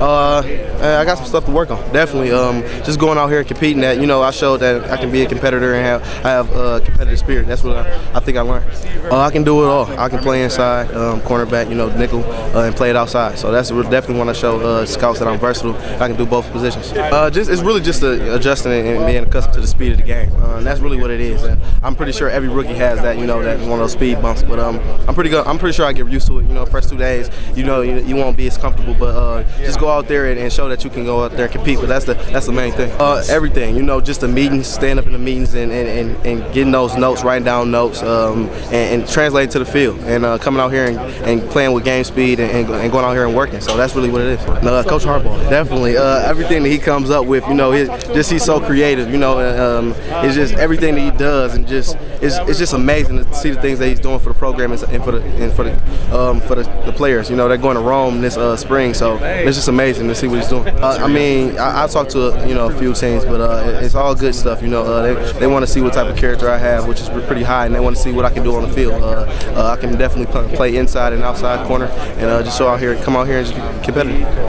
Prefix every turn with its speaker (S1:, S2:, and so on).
S1: Uh, I got some stuff to work on. Definitely. Um, just going out here and competing. That you know, I showed that I can be a competitor and have I have a uh, competitive spirit. That's what I, I think I learned. Uh, I can do it all. I can play inside, um, cornerback, you know, nickel, uh, and play it outside. So that's definitely want to show uh, scouts that I'm versatile. I can do both positions. Uh, just it's really just adjusting and being accustomed to the speed of the game. Uh, that's really what it is. And I'm pretty sure every rookie has that. You know, that one of those speed bumps. But um, I'm pretty good. I'm pretty sure I get used to it. You know, first two days, you know, you, you won't be as comfortable, but just go out there and, and, show that you can go out there and compete. But that's the that's the main thing. Uh, everything, you know, just the meetings, stand up in the meetings, and, and, and, and getting those notes, writing down notes, um, and, and, translating to the field, and uh, coming out here and, and playing with game speed and, and, going out here and working. So that's really what it is. Uh, Coach Harbaugh, definitely. Uh, everything that he comes up with, you know, just he's so creative. You know, um, it's just everything that he does, and just it's, it's just amazing to see the things that he's doing for the program and for the and for the um, for the, the, players. You know, they're going to Rome this uh, spring, so it's just amazing see what he's doing. Uh, I mean, I, I talked to you know a few teams, but uh, it's all good stuff. You know, uh, they, they want to see what type of character I have, which is pretty high, and they want to see what I can do on the field. Uh, uh, I can definitely play inside and outside corner, and just show out here, come out here and just be competitive.